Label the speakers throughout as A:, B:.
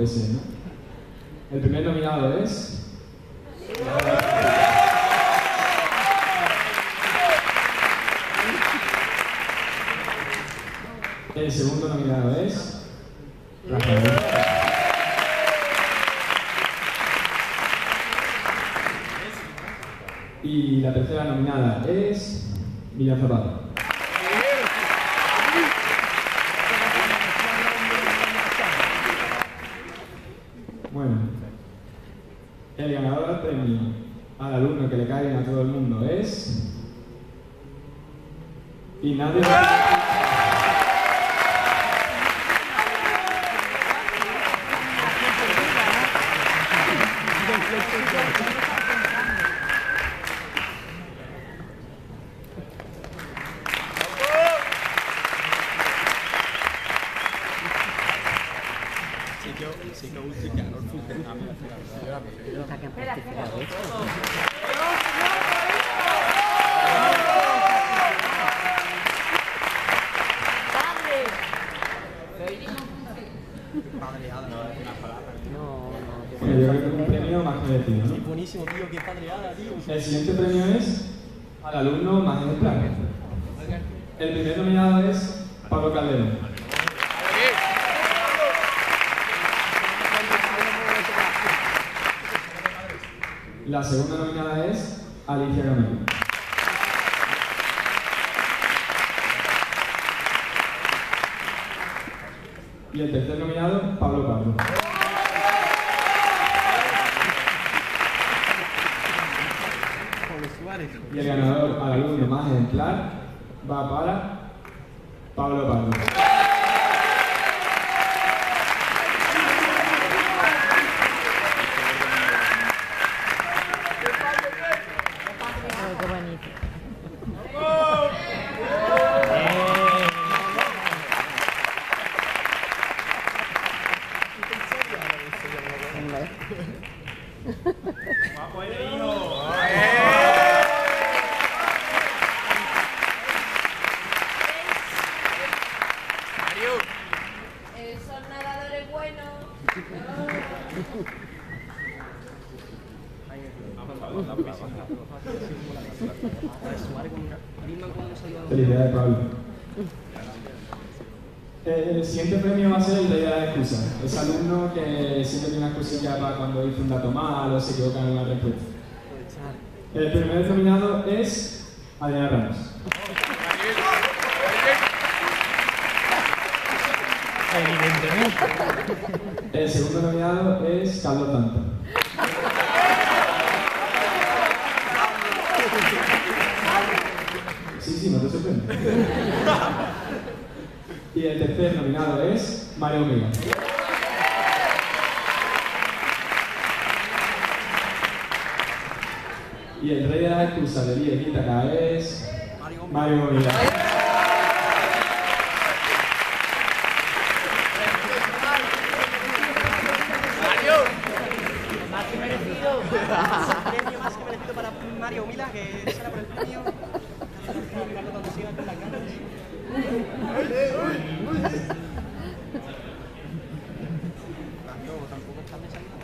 A: El primer nominado es... El segundo nominado es... Y la tercera nominada es... Miriam Zapata. Bueno, el ganador del premio al que le cae a todo el mundo es. Ignacio.
B: Sí que, sí que ulls que no surten a mi.
C: Espera, espera.
A: El siguiente premio es al alumno más ejemplar. El primer nominado es Pablo Calderón. La segunda nominada es Alicia Camelo. Y el tercer nominado, Pablo Pablo. Y el ganador al alumno más ejemplar va para Pablo Pablo.
D: Eh, son nadadores buenos.
A: Felicidades, Pablo. Eh, El siguiente premio va a ser el de la excusa. Ese alumno que siempre tiene una excusilla para cuando dice un dato mal o se equivoca en una respuesta. El primer nominado es Adriana Ramos. El segundo nominado es Carlos Tanto. Sí, sí, no te sorprende. Y el tercer nominado es Mario Omega. Y el rey de la excusa de Vía y Ítaca es Mario Omega.
B: Más que merecido. El premio más que merecido para Mario Mila, que será por el premio. Mirando cuando se iba con las ganas. Tampoco, tampoco está de salida.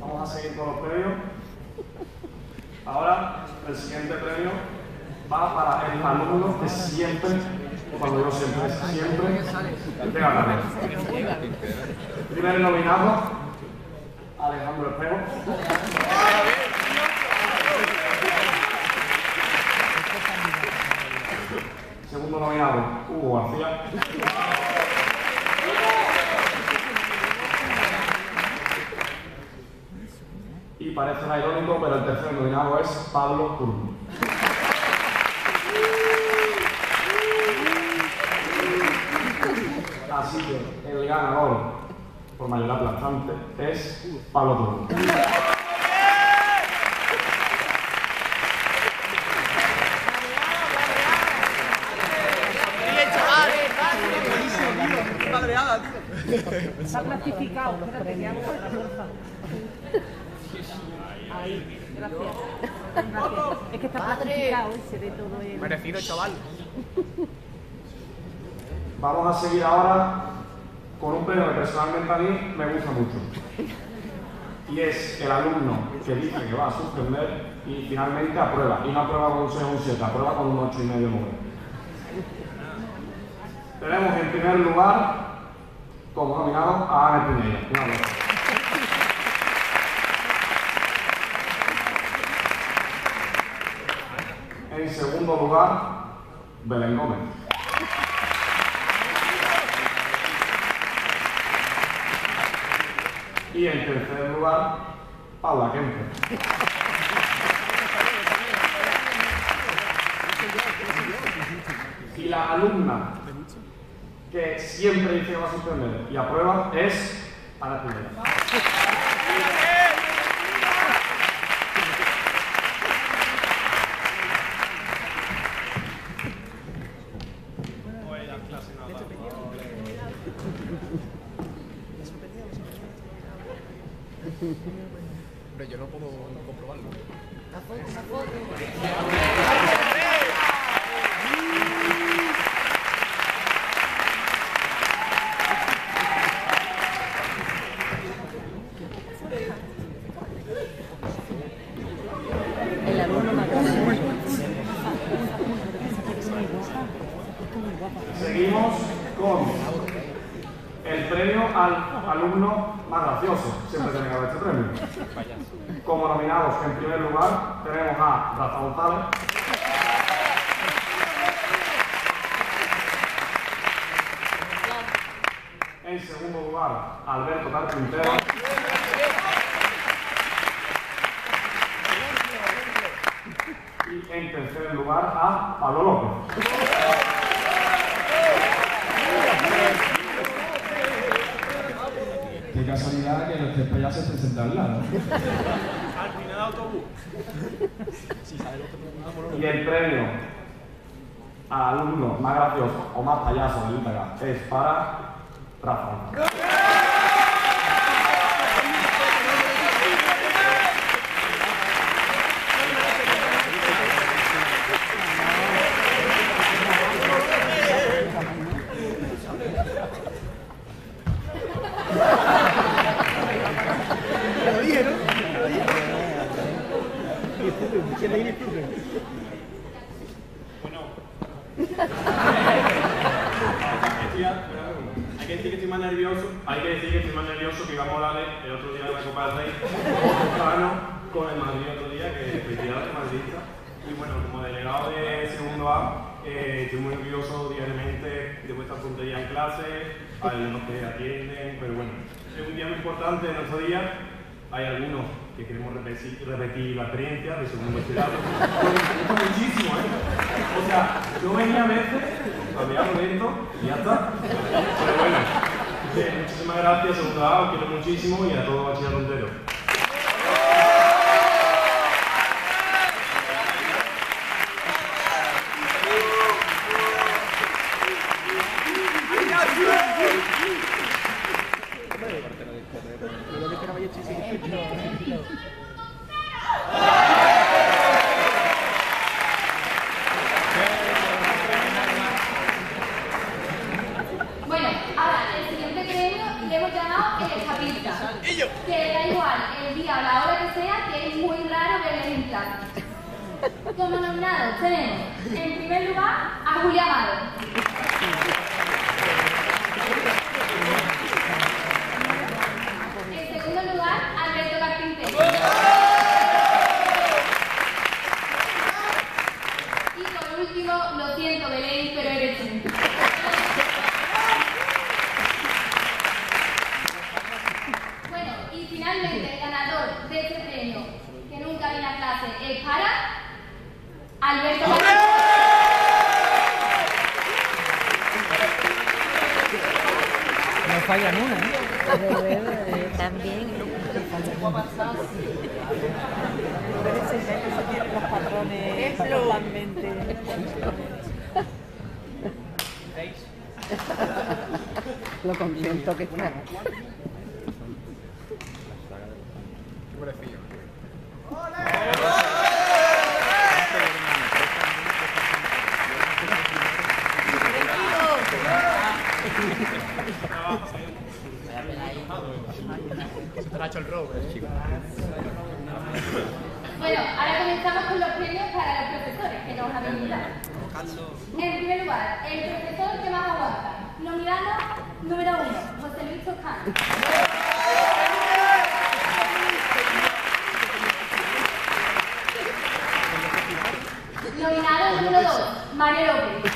E: Vamos a seguir con los premios. Ahora, el siguiente premio va para el alumno que siempre, o cuando digo siempre, siempre llega tarde. Primer nominado, Alejandro Espejo. Segundo nominado, Hugo García. Y parece irónico, pero el tercer nominado es Pablo Curvo. Así que el ganador, por mayoría aplastante, es Pablo Curvo.
B: Buenísimo, tío. Qué padreada,
D: Está clasificado, espérate, que hago otra cosa. Ahí, gracias. Gracias. Es que está clasificado y se ve todo el...
F: Merecido, chaval.
E: Vamos a seguir ahora que personalmente a mí me gusta mucho. Y es el alumno que dice que va a suspender y finalmente aprueba. Y no aprueba con un 6 o un 7, aprueba con un 8 y medio 9. Tenemos en primer lugar como nominado a Ana Piñera. En segundo lugar, Belén Gómez. Y en tercer lugar, Paula Kemper. Y la alumna que siempre dice que va a suspender y aprueba es Ana Pineda.
F: Hombre, yo no puedo comprobarlo.
D: El alumno más grande.
E: Seguimos con el premio al alumno más gracioso. Siempre tiene que haber este premio. Como nominados, en primer lugar, tenemos a Rafa González. En segundo lugar, Alberto Carpintero. Y en tercer lugar, a Pablo López.
A: Qué casualidad que los tres payasos se presentan al lado.
F: Al final del autobús.
E: Y el premio al alumno más gracioso o más payaso del Íntegra es para Rafa.
F: ¿Quién le disfrute?
E: Estoy a- Hay que decir que estoy más nervioso, hay que decir que estoy más nervioso que Iván Morales el otro día en la Copa del Rey, con el Madrid el otro día, que felicidades madridista. Y bueno, como delegado de segundo A, eh, estoy muy orgulloso diariamente de vuestra puntería en clase, hay unos que atienden, pero bueno, es un día muy importante en nuestro día. Hay algunos que queremos repetir, la experiencia de segundo gusta muchísimo, ¿eh? O sea, yo venía a veces, cambiaba lento y ya está. Pero bueno, muchísimas gracias, A, quiero muchísimo y a todo bachillerato entero.
D: Thank you. También. los patrones totalmente.
G: Lo contento que está.
F: Se te la ha hecho el robo, eh.
D: Bueno, ahora comenzamos con los premios para los profesores que nos han invitado. En primer lugar, el profesor que más aguanta. Nominado número uno, José Luis Toscano. Nominado número dos, Mario López.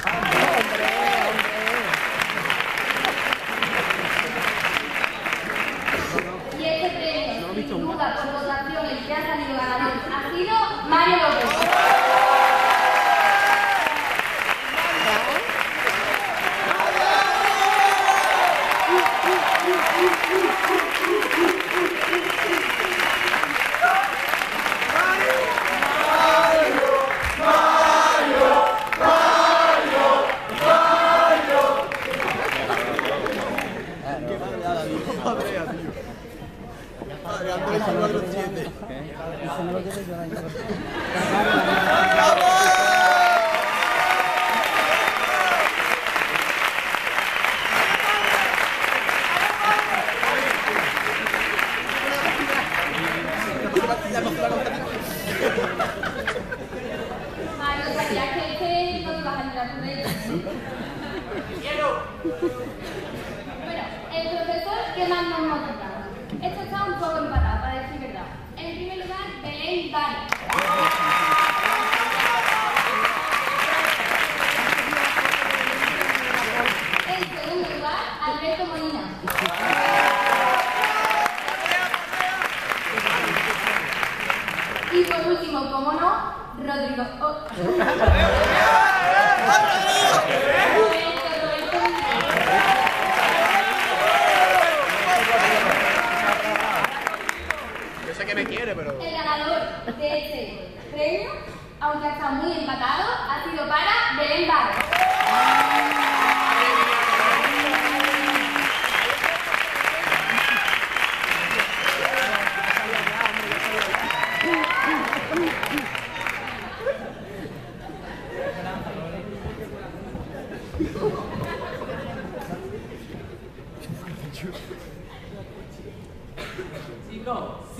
D: Thank you. En segundo lugar, Alberto Molina. Y por último, como no, Rodrigo. Oh. Roberto, Roberto Molina.
F: Yo sé que me quiere, pero.
D: El ganador de este premio, aunque está muy empatado, ha sido para Belén Vara.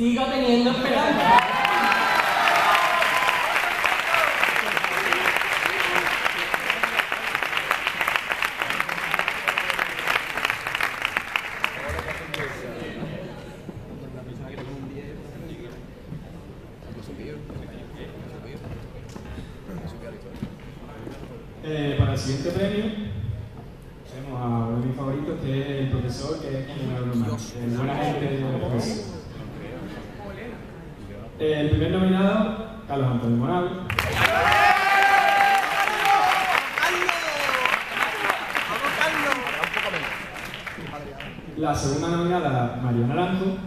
H: Sigo, teniendo esperanza.
A: Eh, para el siguiente premio tenemos a uno de mis favoritos que es el profesor que es el buena. El primer nominado, Carlos Antonio Moral. La segunda nominada, María Naranjo.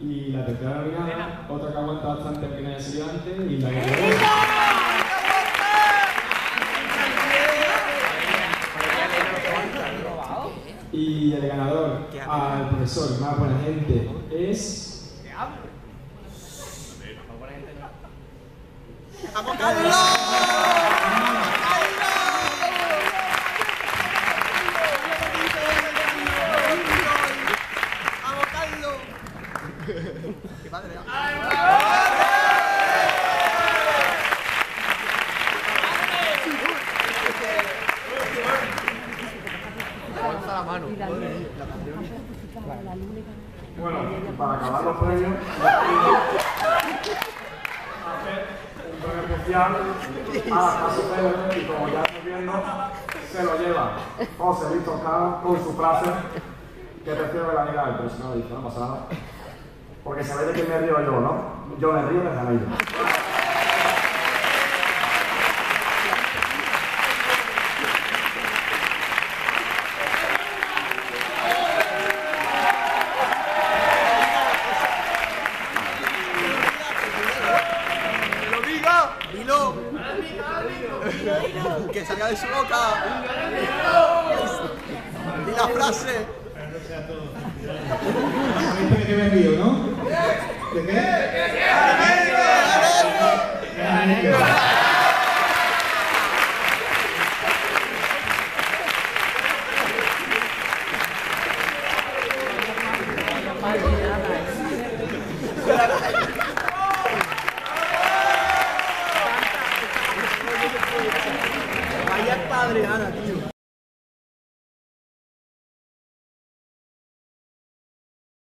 A: Y la tercera nominada, otra que aguanta bastante porque no haya sido antes, y la que Y el ganador al profesor más buena gente es.
F: ¡Vamos, Carlos! ¡Vamos, Carlos! ¡Qué padre! Mano.
E: Bueno, para acabar los premios, hacer un premio especial a la clase Pedro y como ya estoy viendo, se lo lleva José Luis Toscano con su frase que prefiero la diga él, pero si no lo dice, no pasa nada. Porque sabéis de quién me río yo, ¿no? Yo me río de Janeiro.
F: De su boca. Y la frase.
I: ¿De qué no? ¿De qué?